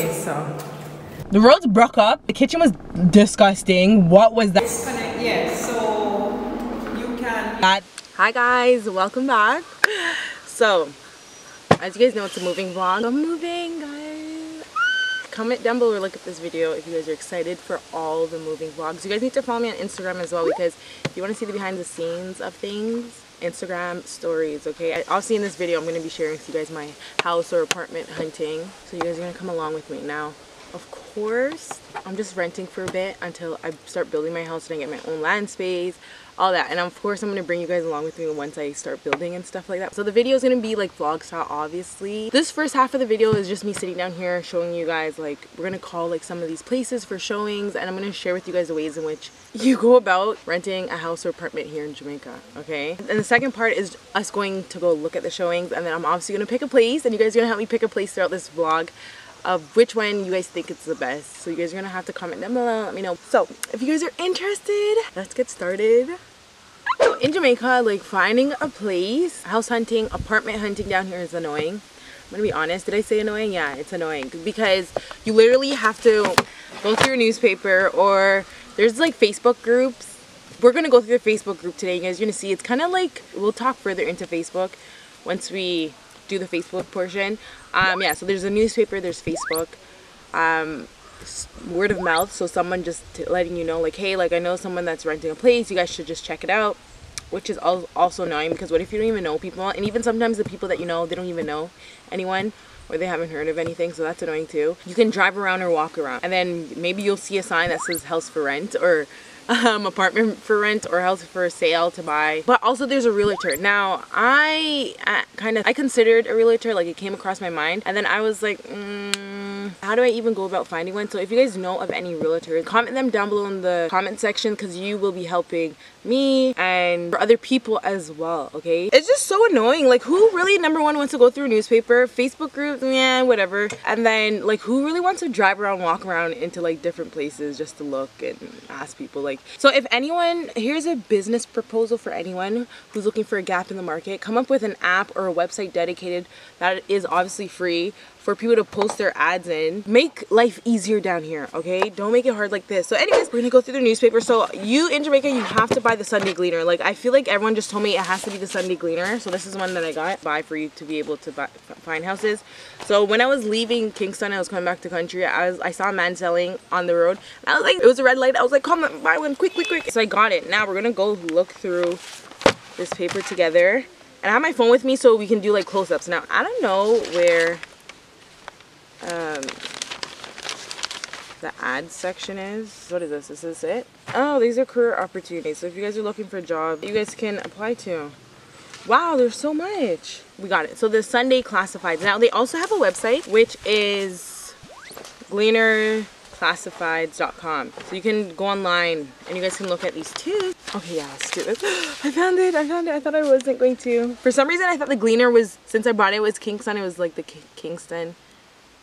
Okay, so The roads broke up. The kitchen was disgusting. What was that? disconnect. Yeah, so you can. That- Hi guys, welcome back. So, as you guys know, it's a moving vlog. I'm moving, guys. Comment down below or look at this video if you guys are excited for all the moving vlogs. You guys need to follow me on Instagram as well because if you want to see the behind the scenes of things, Instagram stories, okay? Obviously in this video, I'm going to be sharing with you guys my house or apartment hunting. So you guys are going to come along with me. Now, of course, I'm just renting for a bit until I start building my house and I get my own land space, all that. And of course, I'm going to bring you guys along with me once I start building and stuff like that. So the video is going to be like vlog style, obviously. This first half of the video is just me sitting down here showing you guys like, we're going to call like some of these places for showings and I'm going to share with you guys the ways in which you go about renting a house or apartment here in Jamaica, okay? And the second part is us going to go look at the showings and then I'm obviously going to pick a place and you guys are going to help me pick a place throughout this vlog of which one you guys think it's the best. So you guys are gonna have to comment down below, let me know. So if you guys are interested, let's get started. In Jamaica, like finding a place, house hunting, apartment hunting down here is annoying. I'm gonna be honest, did I say annoying? Yeah, it's annoying because you literally have to go through a newspaper or there's like Facebook groups. We're gonna go through the Facebook group today. You guys are gonna see it's kind of like, we'll talk further into Facebook once we do the Facebook portion. Um, yeah, so there's a newspaper, there's Facebook, um, word of mouth. So someone just letting you know, like, hey, like I know someone that's renting a place. You guys should just check it out. Which is also annoying because what if you don't even know people? And even sometimes the people that you know, they don't even know anyone or they haven't heard of anything. So that's annoying too. You can drive around or walk around, and then maybe you'll see a sign that says house for rent or um, apartment for rent or house for sale to buy. But also there's a realtor. Now I kind of I considered a realtor, like it came across my mind, and then I was like, mm, how do I even go about finding one? So if you guys know of any realtors, comment them down below in the comment section because you will be helping me and for other people as well. Okay, it's just so annoying. Like who really number one wants to go through a newspaper, Facebook groups, yeah, whatever, and then like who really wants to drive around, walk around into like different places just to look and ask people like so if anyone here's a business proposal for anyone who's looking for a gap in the market. Come up with an app or a website dedicated that is obviously free for people to post their ads in. Make life easier down here okay? Don't make it hard like this. So anyways we're gonna go through the newspaper. So you in jamaica you have to buy the sunday gleaner. Like i feel like everyone just told me it has to be the sunday gleaner. So this is one that i got buy for you to be able to buy, find houses. So when i was leaving kingston i was coming back to country i was i saw a man selling on the road. I was like it was a red light. I was like come on buy one quick quick quick. So i got it. Now we're gonna go look through this paper together. And i have my phone with me so we can do like close-ups. Now i don't know where um, the ad section is. What is this? Is this it? Oh, these are career opportunities. So if you guys are looking for a job, you guys can apply to. Wow, there's so much. We got it. So the Sunday Classifieds. Now they also have a website which is gleanerclassifieds.com. So you can go online and you guys can look at these too. Okay, yeah, let's do this. I found it. I found it. I thought I wasn't going to. For some reason, I thought the Gleaner was since I bought it, it was Kingston. It was like the Ki- Kingston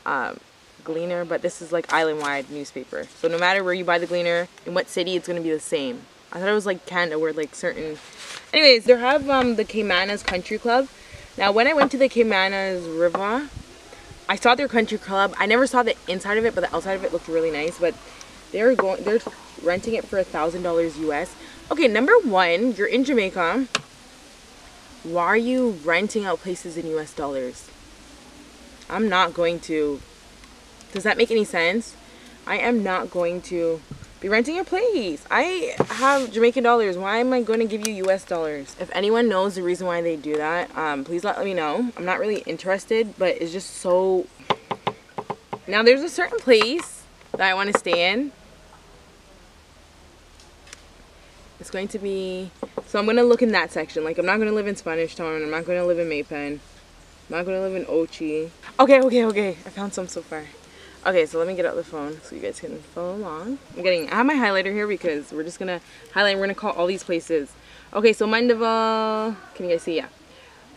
um, Gleaner, but this is like island-wide newspaper. So no matter where you buy the Gleaner, in what city, it's gonna be the same. I thought it was like Canada, where like certain. Anyways, they have um, the Caymanas Country Club. Now, when I went to the Caymanas River, I saw their country club. I never saw the inside of it, but the outside of it looked really nice. But they're going, they're renting it for a thousand dollars US. Okay, number one, you're in Jamaica. Why are you renting out places in US dollars? I'm not going to. Does that make any sense? I am not going to be renting a place. I have Jamaican dollars. Why am I going to give you US dollars? If anyone knows the reason why they do that, um, please let me know. I'm not really interested, but it's just so. Now, there's a certain place that I want to stay in. It's going to be. So I'm going to look in that section. Like, I'm not going to live in Spanish Town. I'm not going to live in Maypen. Not gonna live in Ochi. Okay, okay, okay. I found some so far. Okay, so let me get out the phone so you guys can follow along. I'm getting, I have my highlighter here because we're just gonna highlight, we're gonna call all these places. Okay, so Mandeville, can you guys see? Yeah.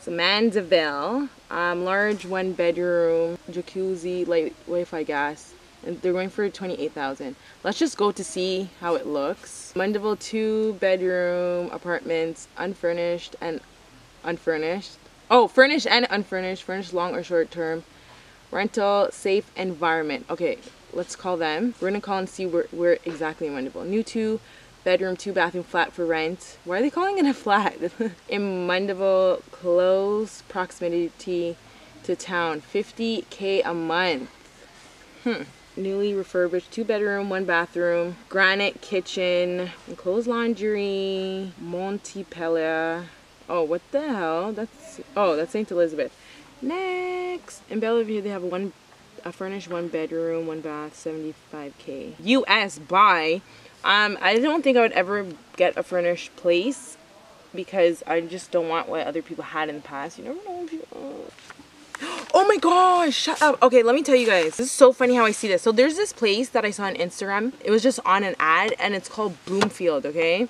So Mandeville, um, large one bedroom, jacuzzi, light Wi-Fi gas. And they're going for 28000 Let's just go to see how it looks. Mandeville two bedroom apartments, unfurnished and unfurnished. Oh, furnished and unfurnished, furnished long or short term. rental safe environment. Okay, let's call them. We're gonna call and see where, where exactly in Mandeville. New two bedroom, two bathroom flat for rent. Why are they calling it a flat? in Mandeville, close proximity to town. 50k a month. Hmm. Newly refurbished, two bedroom, one bathroom, granite kitchen, enclosed laundry, Montpelier. Oh, what the hell? That's, oh, that's St. Elizabeth. Next. In Bellevue, they have one, a furnished one bedroom, one bath, 75k. US buy. Um, I don't think I would ever get a furnished place because I just don't want what other people had in the past. You never know you, Oh my gosh, shut up. Okay, let me tell you guys. This is so funny how I see this. So there's this place that I saw on Instagram. It was just on an ad and it's called Bloomfield, okay?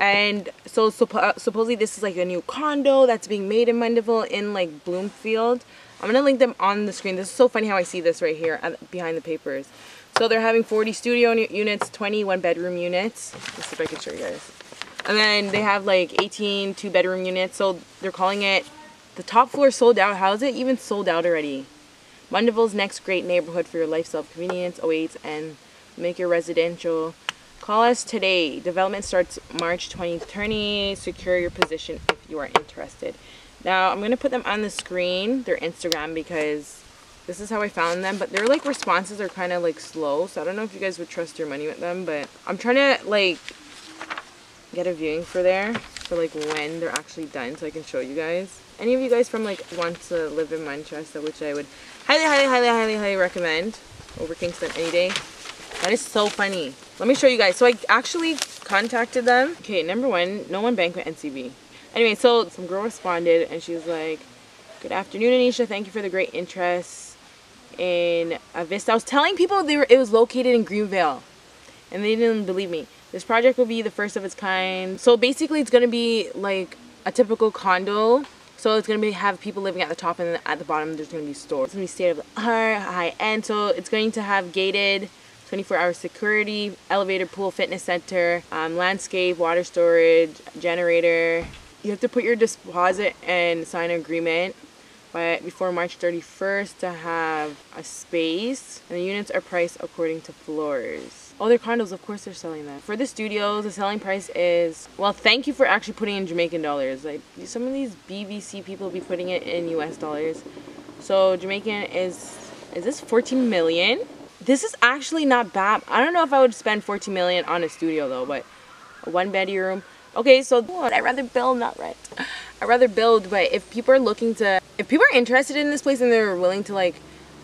And so suppo uh, supposedly this is like a new condo that's being made in Mandeville in like Bloomfield. I'm gonna link them on the screen. This is so funny how I see this right here at, behind the papers. So they're having 40 studio units, 20 one bedroom units. Let's see if I can show you guys. And then they have like 18 two bedroom units. So they're calling it the top floor sold out. How is it even sold out already? Mandeville's next great neighborhood for your lifestyle convenience awaits and make your residential. Call us today. Development starts March 2020. Secure your position if you are interested. Now, I'm going to put them on the screen, their Instagram, because this is how I found them. But their, like, responses are kind of, like, slow. So I don't know if you guys would trust your money with them. But I'm trying to, like, get a viewing for there for, like, when they're actually done so I can show you guys any of you guys from like want to live in Manchester, which I would highly, highly, highly, highly, highly recommend over Kingston any day. That is so funny. Let me show you guys. So I actually contacted them. Okay, number one, no one banked with NCB. Anyway, so some girl responded and she was like, Good afternoon, Annesha. Thank you for the great interest in a Vista. I was telling people they were, it was located in Greenvale and they didn't believe me. This project will be the first of its kind. So basically it's going to be like a typical condo so it's going to be have people living at the top and at the bottom there's to be stores. It's to be state of the art, high end. So it's going to have gated 24 hour security, elevator, pool, fitness center, um, landscape, water storage, generator. You have to put your deposit and sign an agreement by before March 31st to have a space. And the units are priced according to floors. Oh, they're condos. Of course they're selling that. For the studios, the selling price is, well, thank you for actually putting in Jamaican dollars. Like, some of these BBC people be putting it in US dollars. So, Jamaican is, is this 14 million? This is actually not bad. I don't know if I would spend 14 million on a studio though, but a one bedroom. Okay, so I'd rather build, not rent. I'd rather build, but if people are looking to, if people are interested in this place and they're willing to like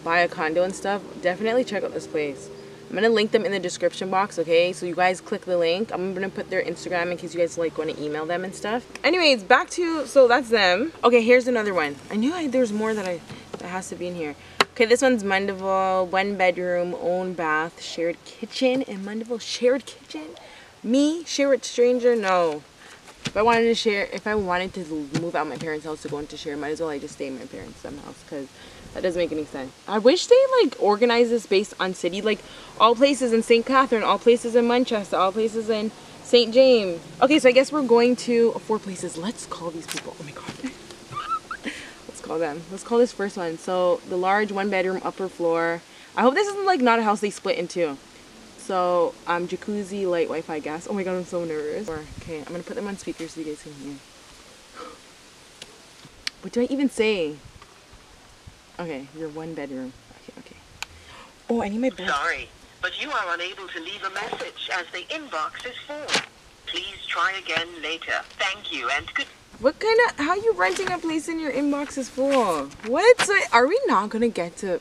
buy a condo and stuff, definitely check out this place. I'm gonna link them in the description box, okay? So you guys click the link. I'm gonna put their Instagram in case you guys like want to email them and stuff. Anyways, back to so that's them. Okay, here's another one. I knew I, there's more that I that has to be in here. Okay, this one's Mandeville, one bedroom, own bath, shared kitchen in Mandeville, shared kitchen. Me share with stranger? No. If I wanted to share, if I wanted to move out my parents' house to go into share, might as well I just stay in my parents' house because that doesn't make any sense. I wish they like organize this based on city. Like all places in St. Catherine, all places in Manchester, all places in St. James. Okay, so I guess we're going to four places. Let's call these people. Oh my god. Call them. Let's call this first one. So the large one bedroom upper floor. I hope this isn't like not a house they split into. So um jacuzzi, light, Wi-Fi, gas. Oh my god, I'm so nervous. Okay, I'm gonna put them on speaker so you guys can hear. What do I even say? Okay, your one bedroom. Okay, okay. Oh, I need my bed. Sorry, but you are unable to leave a message as the inbox is full. Please try again later. Thank you and good. What kind of, how are you renting a place and your inbox is full? What? So are we not gonna get to, I'm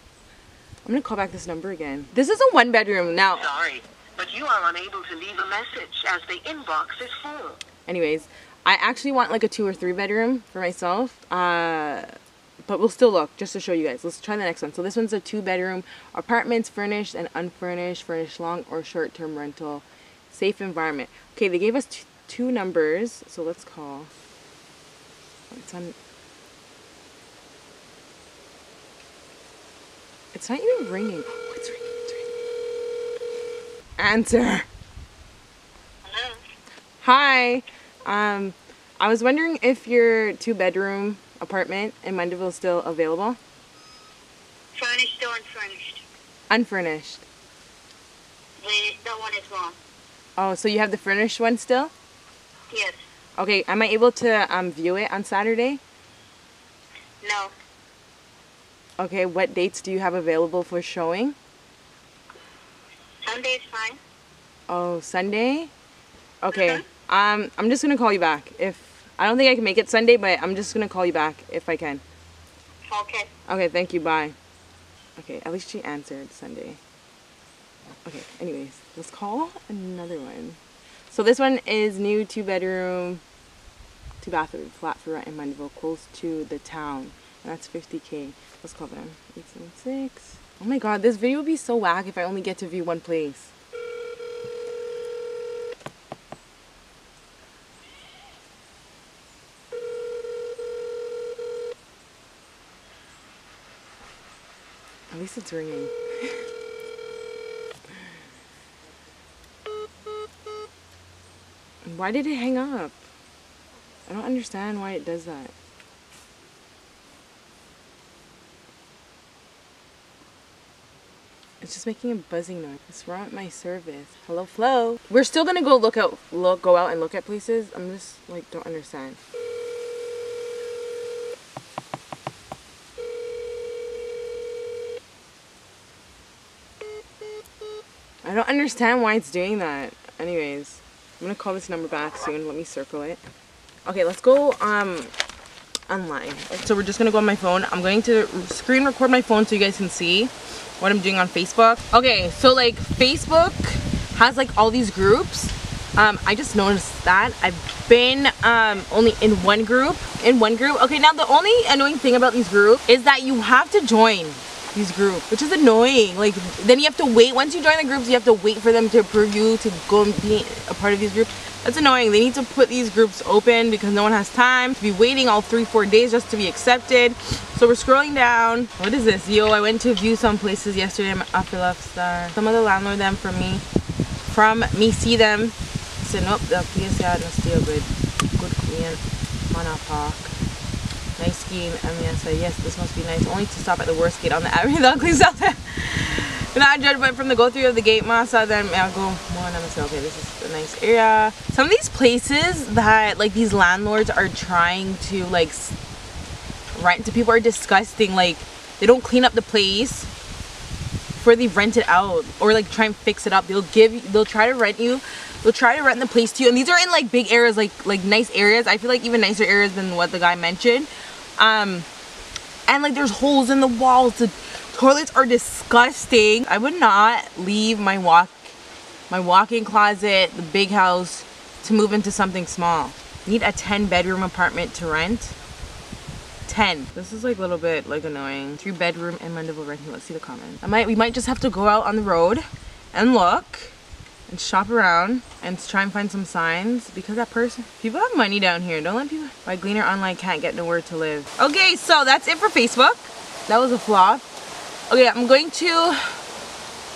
gonna call back this number again. This is a one bedroom now. Sorry, but you are unable to leave a message as the inbox is full. Anyways, I actually want like a two or three bedroom for myself. Uh, but we'll still look just to show you guys. Let's try the next one. So this one's a two bedroom apartments, furnished and unfurnished, furnished long or short term rental, safe environment. Okay, they gave us two numbers, so let's call. It's on. It's not even ringing. Oh, it's ringing. It's ringing. Answer. Hello. Hi. Um, I was wondering if your two bedroom apartment in Mandeville is still available? Furnished or unfurnished? Unfurnished. The, that one is wrong. Oh, so you have the furnished one still? Yes. Okay, am I able to um, view it on Saturday? No. Okay, what dates do you have available for showing? Sunday is fine. Oh, Sunday? Okay. Mhm. Um, I'm just gonna call you back. If I don't think I can make it Sunday, but I'm just gonna call you back if I can. Okay. Okay, thank you. Bye. Okay, at least she answered Sunday. Okay, anyways, let's call another one. So this one is new two bedroom, two bathroom, flat for rent in Mandeville, close to the town. And that's 50k. Let's call them. 876. Oh my god, this video would be so whack if I only get to view one place. At least it's ringing. Why did it hang up? I don't understand why it does that. It's just making a buzzing noise. It's wrong with my service? Hello, Flo. We're still gonna go look out, look, go out and look at places. I'm just like don't understand. I don't understand why it's doing that. Anyways, I'm gonna call this number back soon. Let me circle it. Okay, let's go um online. So we're just gonna go on my phone. I'm going to screen record my phone so you guys can see what I'm doing on Facebook. Okay, so like Facebook has like all these groups. Um, I just noticed that I've been um, only in one group. In one group. Okay, now the only annoying thing about these groups is that you have to join these groups, which is annoying. Like then you have to wait. Once you join the groups, you have to wait for them to approve you to go and be a part of these groups. That's annoying. They need to put these groups open because no one has time to be waiting all three, four days just to be accepted. So we're scrolling down. What is this? Yo, I went to view some places yesterday. I'm Star. Some of the landlord them from me, from me see them. I said nope, the yeah, no still good. Good clean. Manor Park. Nice scheme. And me I said yes, this must be nice. Only to stop at the worst gate on the avenue. The ugly south. Not judged, but from the go through of the gate massa, then I'll go more and I'm gonna say, okay, this is a nice area. Some of these places that like these landlords are trying to like rent to people are disgusting. Like they don't clean up the place before they rent it out or like try and fix it up. They'll give they'll try to rent you. They'll try to rent the place to you. And these are in like big areas, like like nice areas. I feel like even nicer areas than what the guy mentioned. Um and like there's holes in the walls. The toilets are disgusting. I would not leave my walk my walk-in closet, the big house to move into something small. Need a 10 bedroom apartment to rent. 10. This is like a little bit like annoying. Three bedroom and Mandeville renting. Let's see the comments. I might we might just have to go out on the road and look and shop around and try and find some signs because that person people have money down here. Don't let people why Gleaner Online can't get nowhere to live. Okay, so that's it for Facebook. That was a flaw. Okay, I'm going to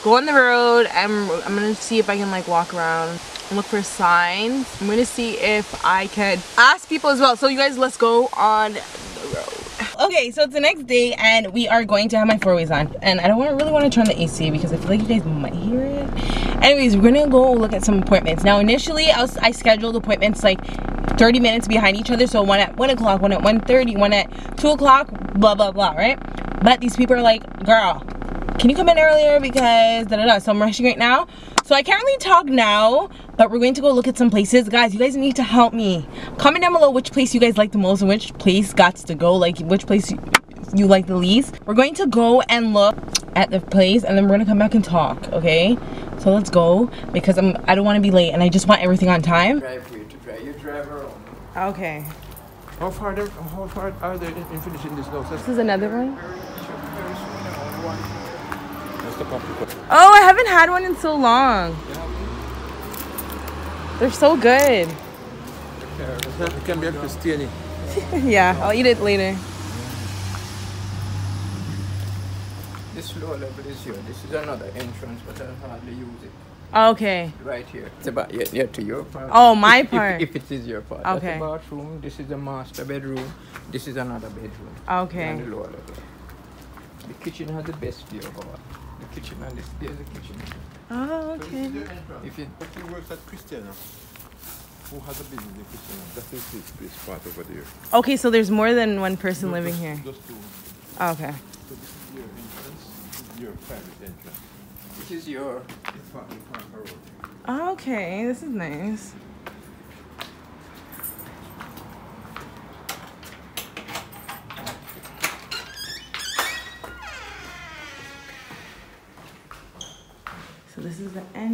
go on the road and I'm gonna see if I can like walk around and look for signs. I'm gonna see if I can ask people as well. So you guys, let's go on. Okay, so it's the next day and we are going to have my four ways on. And I don't really want to turn the AC because I feel like you guys might hear it. Anyways, we're gonna go look at some appointments. Now initially I, was, I scheduled appointments like 30 minutes behind each other. So one at 1 o'clock, one at 1.30, one at 2 o'clock, blah, blah, blah, right? But these people are like, girl, can you come in earlier because da da da. So I'm rushing right now. So I can't really talk now, but we're going to go look at some places. Guys, you guys need to help me. Comment down below which place you guys like the most and which place got to go. Like which place you, you like the least. We're going to go and look at the place and then we're gonna come back and talk, okay? So let's go because I'm I don't want to be late and I just want everything on time. drive here to drive. You drive around. Okay. How far, there, how far are they in finishing this house? This is another one. That's the complicated. Oh, I haven't had one in so long. They're so good. Can be Christiani. yeah, I'll eat it later. This lower level is here. This is another entrance, but I hardly use it. Okay. Right here. It's about yeah, yeah to your part. Oh, my If- if- part. If, it is your part. Okay. That's the bathroom. This is the master bedroom. This is another bedroom. Okay. On the lower level. The kitchen has the best view of all. The kitchen and this, there's the kitchen. Oh, okay. If you, But he works at Christiana. Who has a business in Christiana? That is his, his part over there. Okay, so there's more than one person living Just- here. Just two. Oh, okay. So this is your entrance. This is your private entrance. this is your, In front, in front of. Oh, Okay, this is nice.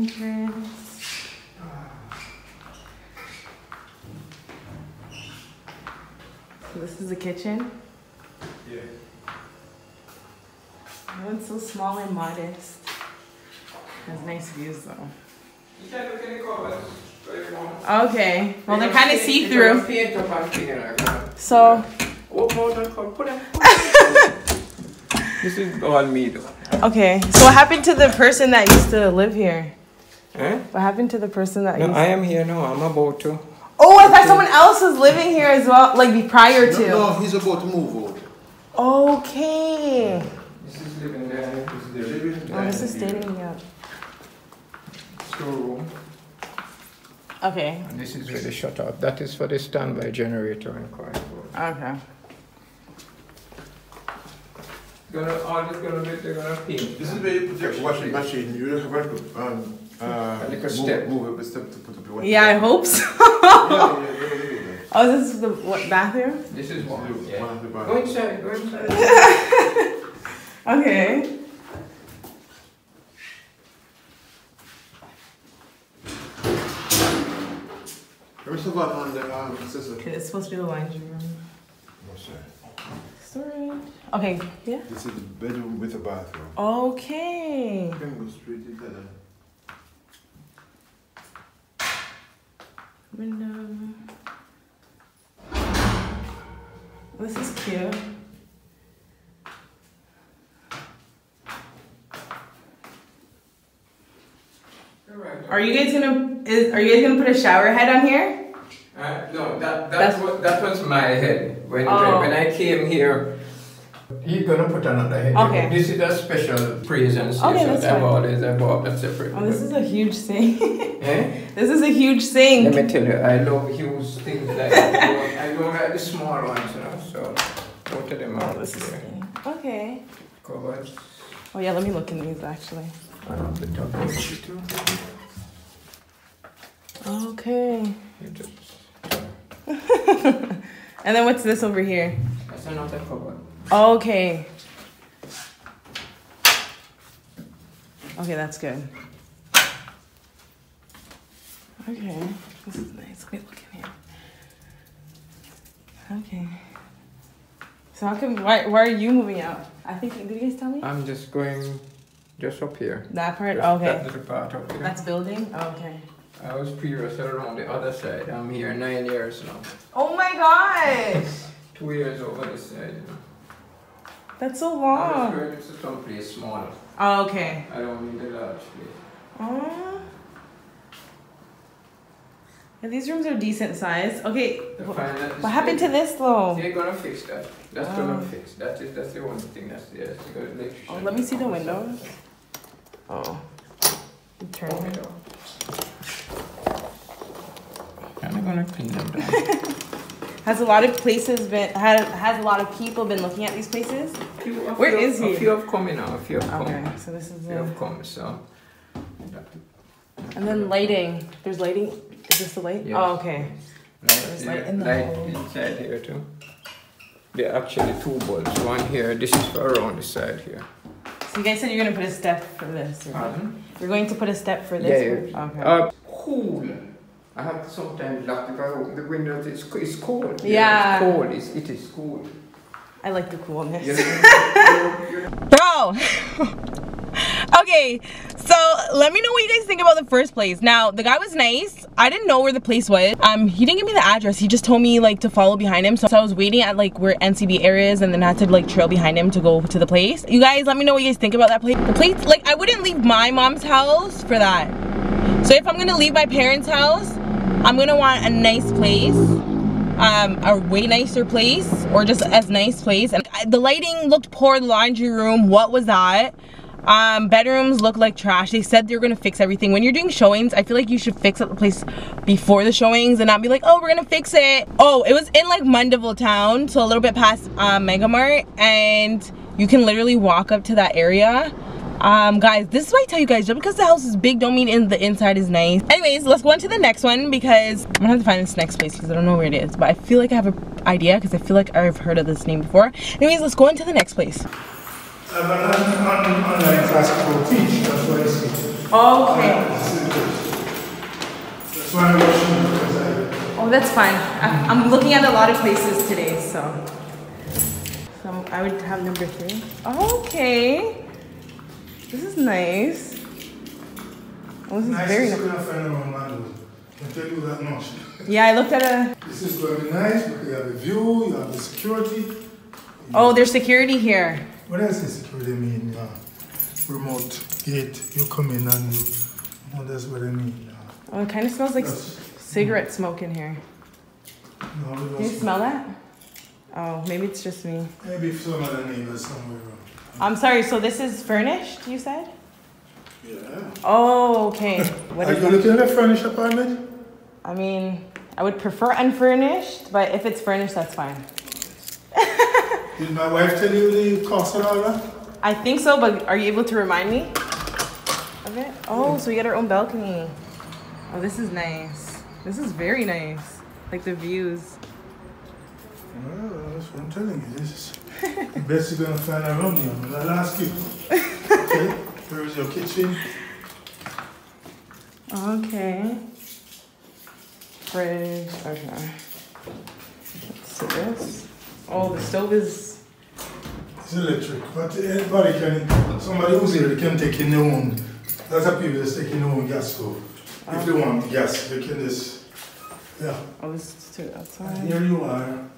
Is the entrance. So this is the kitchen. Yeah. Oh, it's so small and modest. Has nice views though. you can look in the cupboards. So if you want. Okay. Well, they're kind of see paint- you're gonna through. paint up and clean like that. So, Open out and come, put them. put them. This is all me though. okay. So, what happened to the person that used to live here? Eh? What happened to the person that No, used I am here now. I'm about to. Oh, I thought someone else was living here as well, like be prior to. No, no, he's about to move out. Okay. This is living there. This is the living Oh, this is stating yeah. storeroom. Okay. And this is where they shut off. That is for the standby generator and car. Okay. Gonna all this gonna be they're gonna paint. This is where you put your washing machine. You don't have to um, uh, Like a move, step. move up a step to put up your Yeah, I machine. hope so. yeah, yeah, yeah, they're gonna do that. Oh, this is the what bathroom? This is one. Yeah. one of the Go inside. Go inside. Okay. Where's the one on the um, sister? Okay, it's supposed to be the laundry room. No, sir. Storage. Okay. Yeah. This is the bedroom with a bathroom. Okay. You can go straight into that. Window. This is cute. Are you guys gonna is are you guys gonna put a shower head on here? Uh, no, that That's- that was that was my head when Oh. when I came here. You're gonna put another head. Okay. This is a special presence. Okay, so that's bought it. I bought a separate. Oh, this is a huge thing. Eh? this is a huge thing. Let me tell you, I love huge things like that. I don't like the small ones, you know. So of them are Oh, this is okay. Covers. Oh yeah, let me look in these actually. I love the top it too. Okay. You just. And then what's this over here? That's another cover. Okay. Okay, that's good. Okay, this is nice. Let me look in here. Okay. So how come? Why? Why are you moving out? I think. Did you guys tell me I'm just going just up here. that part? Just That little part up here. That's building. Okay. I was previous around the other side. I'm here nine years now. Oh my gosh, Two years over this side. You know. That's so I'm just long. going to some place smaller. Oh, okay. I don't need a large place. Oh. Yeah, these rooms are decent size. Okay. To wh- What happened to this though? They're gonna fix that. That's Oh. gonna fix. That is that's the only thing that's there. It's got. Oh, let me see the windows. Oh. Turn Turn it. it on. I'm gonna clean them down. Has a lot of places been had has a lot of people been looking at these places? Few- Where few- is he? A few have come now. A few have Okay, come. so this is A few have come. So. and then lighting. There's lighting. Is this the light? Yes. Oh, okay. Light, There's light in the light hole. inside here too. There are actually two bulbs. One here. This is for around the side here. So you guys said you're gonna put a step for this. or- Pardon? You're going to put a step for Yeah, this. yeah. Okay. Uh, cool. I have sometimes lock if I open the windows. It's, it's cold. Yeah. It's cold. It's, it is cold. I like the coolness. You know, you're- you're- Bro. okay, so let me know what you guys think about the first place. Now, the guy was nice. I didn't know where the place was. Um, he didn't give me the address. He just told me like to follow behind him. So, so I was waiting at like where NCB area is and then I had to like trail behind him to go to the place. You guys, let me know what you guys think about that place. The place, like I wouldn't leave my mom's house for that. So if I'm gonna leave my parents' house, I'm gonna want a nice place. um, a way nicer place or just as nice place. And the lighting looked poor. The laundry room, what was that? Um, bedrooms look like trash. They said they're gonna fix everything. When you're doing showings, I feel like you should fix up the place before the showings and not be like, oh, we're gonna fix it. Oh, it was in like Mandeville town, so a little bit past um, Megamart, and you can literally walk up to that area. Um, guys, this is why I tell you guys, just because the house is big, don't mean in the inside is nice. Anyways, let's go on to the next one because I'm gonna have to find this next place because I don't know where it is, but I feel like I have an idea because I feel like I've heard of this name before. Anyways, let's go on to the next place. I have an online class Teach, that's why I see. Okay. That's why I'm watching because I, Oh, that's fine. I, I'm looking at a lot of places today, so. So I would have number three. Okay. This is nice. Oh, this is nice very to see nice. I around London. Can tell you that much. Yeah, I looked at a. This is going to be nice because you have a view, you have the security. Oh, there's security here. What else is security mean? Uh, remote gate, you come in and you, no, that's what I mean. Uh, Oh, it kind of smells like cigarette smoke in here. no, Can you smell that? Oh, maybe it's just me. Maybe some other neighbors somewhere. I'm sorry, so this is furnished, you said? Yeah. Oh, okay. What Are is you that? looking at a furnished apartment? I mean, I would prefer unfurnished, but if it's furnished, that's fine. Did my wife tell you the cost and all that? I think so, but are you able to remind me of it? Oh, so we got our own balcony. Oh, this is nice. This is very nice. Like the views. Well, that's what I'm telling you. This is best you're gonna find around here. But I'll ask you. Okay, where is your kitchen? Okay. Fridge. Okay. Let's see this. Oh, the stove is. It's electric, but anybody can, somebody who's here, can take in their own. Lots of people just take in their own gas stove. If they oh. want gas, they can just, yeah. Oh, this is too And outside. here you are.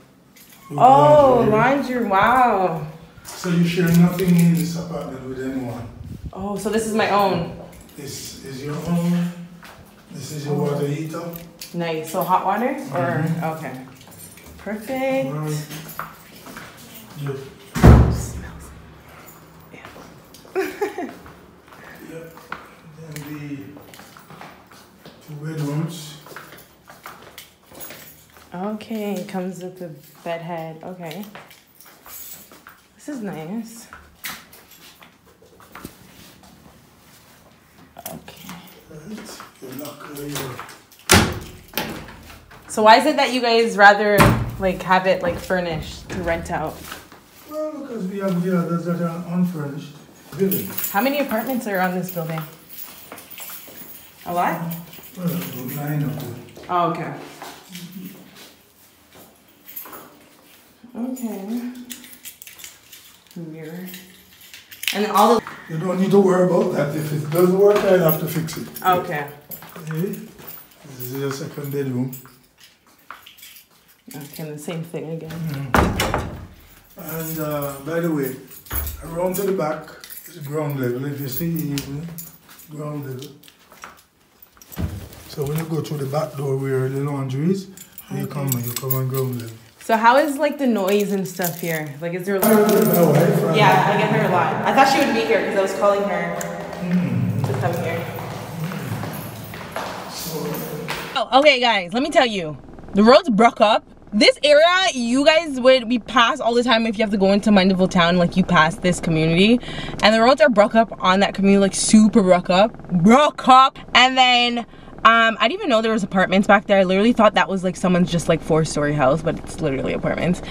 Oh, laundry. Wow. So you share nothing in this apartment with anyone. Oh, so this is my own. This is your own, this is your water heater. Nice. So hot water? Or. Mm-hmm. Okay. Perfect. You- Smells. Yep, then the two bedrooms. Okay, it comes with the bed head. Okay. This is nice. Okay. Right, your locker, your So why is it that you guys rather like have it like furnished to rent out? Well, because we have the others that are unfurnished building. How many apartments are on this building? A lot? Well, nine of them. Oh, okay. Okay. Mirror. And all the You don't need to worry about that. If it doesn't work, I'll have to fix it. Okay. Okay? This is your second bedroom. Okay, the same thing again. And uh, by the way, around to the back is ground level. If you see even ground level. So when you go through the back door where the laundry is, you come you come on ground level. So how is like the noise and stuff here? Like is there uh, Yeah, I get her a lot. I thought she would be here because I was calling her to come here. Oh, okay, guys, let me tell you. The roads broke up. This area, you guys would be passed all the time if you have to go into Mandeville town, like you pass this community. And the roads are broke up on that community, like super broke up. Broke up. And then um, I didn't even know there was apartments back there. I literally thought that was like someone's just like four-story house, but it's literally apartments.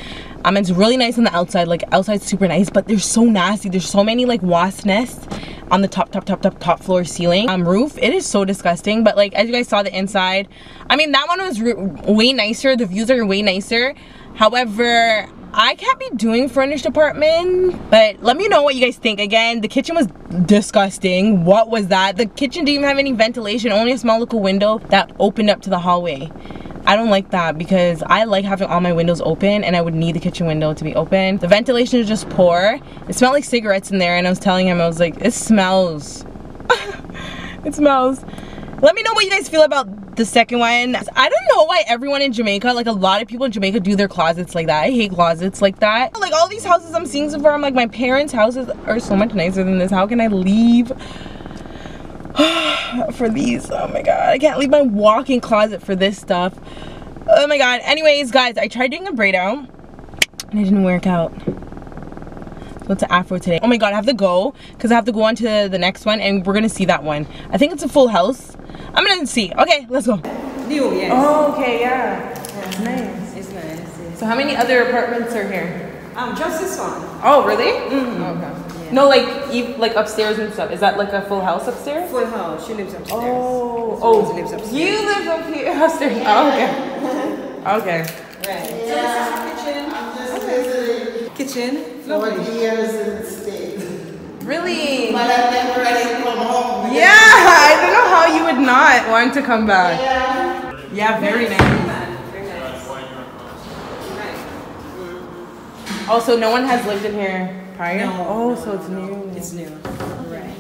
Um, it's really nice on the outside, like outside's super nice, but they're so nasty. There's so many like wasp nests on the top, top, top, top, top floor ceiling um, roof. It is so disgusting. But like as you guys saw the inside, I mean that one was way nicer. The views are way nicer. However, I can't be doing furnished apartment, but let me know what you guys think. Again, the kitchen was disgusting. What was that? The kitchen didn't even have any ventilation, only a small little window that opened up to the hallway. I don't like that because I like having all my windows open and I would need the kitchen window to be open. The ventilation is just poor. It smelled like cigarettes in there and I was telling him, I was like, it smells. it smells. Let me know what you guys feel about the second one. I don't know why everyone in Jamaica, like a lot of people in Jamaica do their closets like that. I hate closets like that. Like all these houses I'm seeing so far, I'm like, my parents' houses are so much nicer than this. How can I leave for these? Oh my God, I can't leave my walk-in closet for this stuff. Oh my God. Anyways, guys, I tried doing a braid out and it didn't work out. So it's an afro today. Oh my God, I have to go because I have to go on to the next one and we're gonna see that one. I think it's a full house. I'm gonna see. Okay, let's go. New, yes. Oh, okay, yeah. It's nice. It's nice. yes. So how many other apartments are here? Um, just this one. Oh, really? Hmm. Okay. Yeah. No, like ev- like upstairs and stuff. Is that like a full house upstairs? Full house. She lives upstairs. Oh, This oh, one lives upstairs. you live up here upstairs. Oh, okay. Okay. Right. So this is the kitchen. I'm just visiting Kitchen. for Lovely. years in the States. Really? But I never really come home. Yeah, I don't know how you would not want to come back. Yeah. Yeah, very nice. Very nice. Right. Also, no one has lived in here prior? No, Oh, no, so it's no, new. It's new. Right.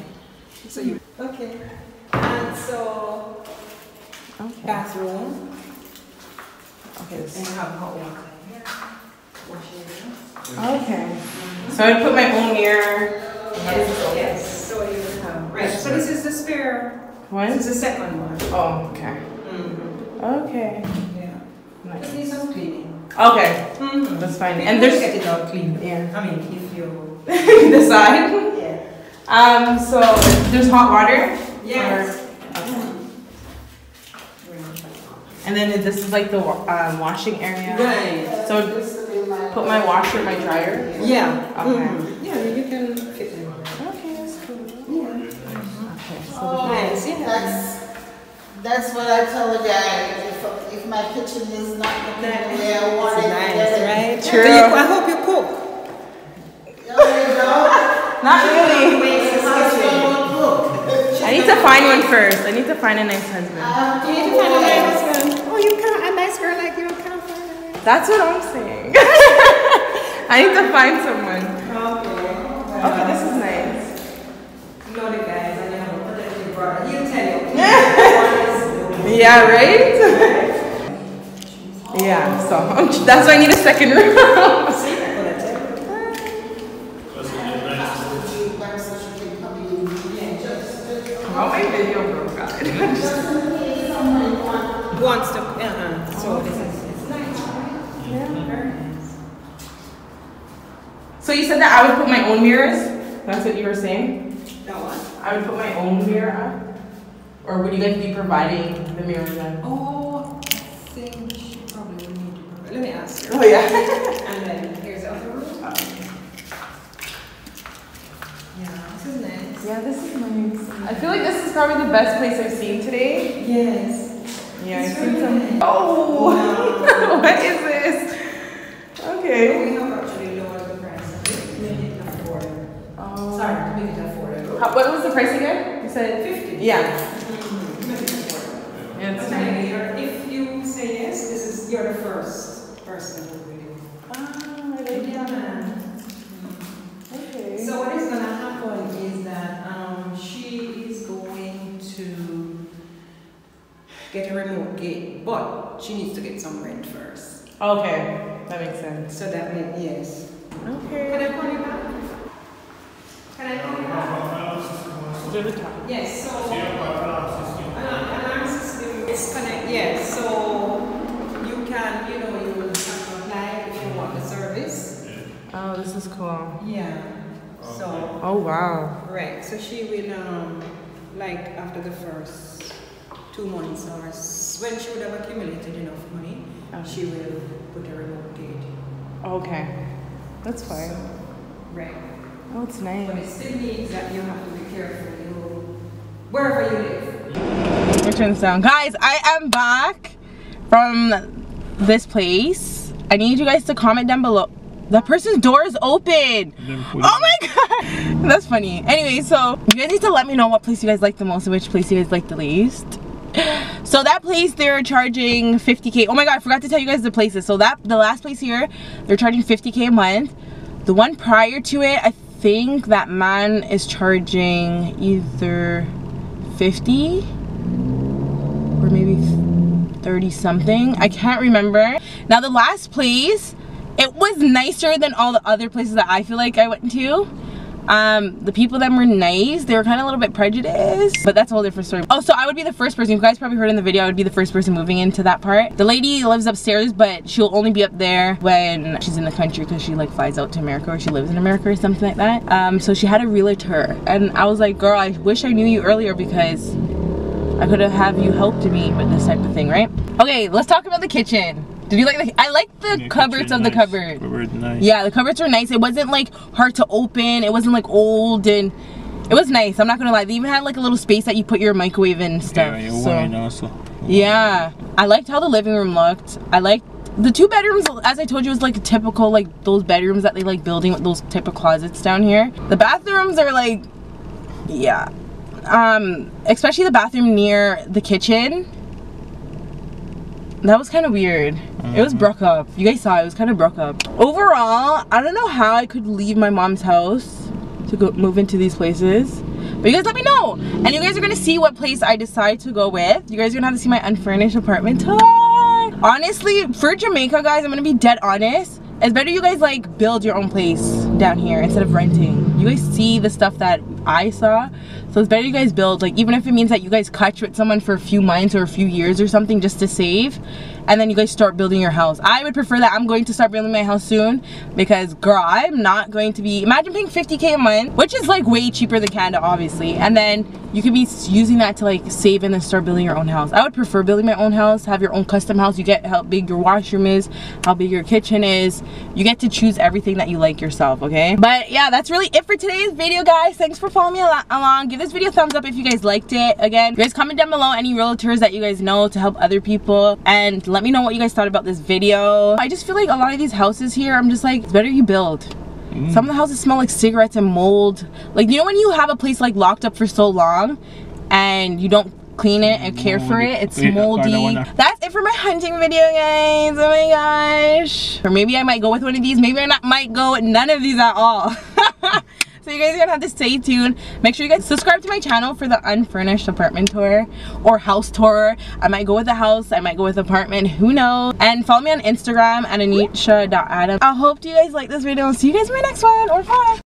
So you. Okay. And so Okay. bathroom. Okay. And have hot water. Washing. Okay. So I put my own mirror. Yes, yes. So you have. Right. So this is the spare. What? This is the second one. Oh, okay. Mm-hmm. Okay. Yeah. Just Nice. need some cleaning. Okay. Mm-hmm. That's fine. And And there's there's get it all clean. Yeah. I mean, if you. the side. Yeah. Um. So there's hot water. Yes. Or- And then this is like the um, washing area. Right. So put my washer, my dryer. Yeah. Okay. Mhm. Yeah, you can Oh, Nice, yeah. That's, that's what I tell the guy. If, if my kitchen is not looking the way I want it, Nice, then right? True. So you, I hope you cook. You know, not really. it's husband will cook. I need to find one first. I need to find a nice husband. I You need to find a nice husband. Oh, you can't. A nice girl like you can't find a nice. That's what I'm saying. I need to find someone. Okay. Okay, this is nice. Know the guys you have a protective brother. He'll tell you. Yeah, right? yeah, so that's why I need a second room. Oh, my video broke out. Wants to. Uh-huh. So this is it's nice. right? Very. So you said that I would put my own mirrors? That's what you were saying? That one. I would put my own mirror up? Or would you guys be providing the mirror then? Oh, I think she probably will need to. provide- Let me ask her. Oh, yeah. And then here's the other room. Yeah, this is nice. Yeah, this is nice. I feel like this is probably the best place I've seen today. Yes. Yeah, I've It's seen really some. nice. Oh, what is this? Okay. Oh, we have actually lowered the price a bit. Made it affordable. Oh. Sorry, to make it affordable. How, what was the price again? You said 50. Yeah. Make it affordable. Yeah, Okay, you're- If you say yes, this is, you're the first person who will do. Ah, I like Yeah, that. man. Okay. So what is gonna happen is that, um, she is going to get a remote gate, but she needs to get some rent first. Okay, that makes sense. So that means, yes. Okay. Can I call you back? Can I call you back? Do the top. Yes, so. Alarm alarm system is connect, yes, so you can, you know, you will have to apply if you want the service. Oh, this is cool. Yeah. So, Oh, wow. right, so she will, um, like, after the first two months or when she would have accumulated enough money, she will put a remote gate. Okay. That's fine. Right. Oh, it's But it nice. still means that you have to be careful, you, wherever you live. Which one's down? Guys, I am back from this place. I need you guys to comment down below. That person's door is open. Oh my god. That's funny. Anyway, so you guys need to let me know what place you guys like the most and which place you guys like the least. So that place they're charging 50k. Oh my god, I forgot to tell you guys the places. So that the last place here, they're charging 50k a month. The one prior to it, I think that man is charging either 50 or maybe 30 something. I can't remember. Now the last place, it was nicer than all the other places that I feel like I went to. Um, the people that were nice, they were kind of a little bit prejudiced, but that's a whole different story. Oh, so I would be the first person, you guys probably heard in the video, I would be the first person moving into that part. The lady lives upstairs, but she'll only be up there when she's in the country because she like flies out to America or she lives in America or something like that. Um, so she had a realtor and I was like, girl, I wish I knew you earlier because I could have you helped me with this type of thing, right? Okay, let's talk about the kitchen. Did you like the, I like the cupboards of the cupboard. nice. Yeah, the cupboards were nice. It wasn't like hard to open. It wasn't like old and it was nice. I'm not gonna lie. They even had like a little space that you put your microwave and stuff. Yeah, so wine also. yeah, I liked how the living room looked. I liked the two bedrooms, as I told you, was like a typical like those bedrooms that they like building with those type of closets down here. The bathrooms are like, yeah, um, especially the bathroom near the kitchen. That was kind of weird. It was broke up. You guys saw it, was kind of broke up. Overall, I don't know how I could leave my mom's house to go move into these places. But you guys let me know. And you guys are gonna see what place I decide to go with. You guys are gonna have to see my unfurnished apartment tour. Honestly, for Jamaica, guys, I'm gonna be dead honest. It's better you guys like build your own place down here instead of renting. You guys see the stuff that I saw. So it's better you guys build, like even if it means that you guys catch with someone for a few months or a few years or something just to save. And then you guys start building your house. I would prefer that. I'm going to start building my house soon because girl, I'm not going to be, imagine paying 50K a month, which is like way cheaper than Canada, obviously. And then you could be using that to like save and then start building your own house. I would prefer building my own house, have your own custom house. You get how big your washroom is, how big your kitchen is. You get to choose everything that you like yourself, okay? But yeah, that's really it for today's video, guys. Thanks for following me al along. Give this video a thumbs up if you guys liked it. Again, guys comment down below any realtors that you guys know to help other people. And let me know what you guys thought about this video. I just feel like a lot of these houses here, I'm just like, it's better you build. Some of the houses smell like cigarettes and mold. Like, you know when you have a place like locked up for so long and you don't clean it and care for it, it's moldy. That's it for my hunting video, guys. Oh my gosh. Or maybe I might go with one of these. Maybe I not might go with none of these at all. So you guys are gonna have to stay tuned. Make sure you guys subscribe to my channel for the unfurnished apartment tour or house tour. I might go with the house, I might go with apartment, who knows. And follow me on Instagram at annesha.adam. I hope you guys like this video. See you guys in my next one or bye.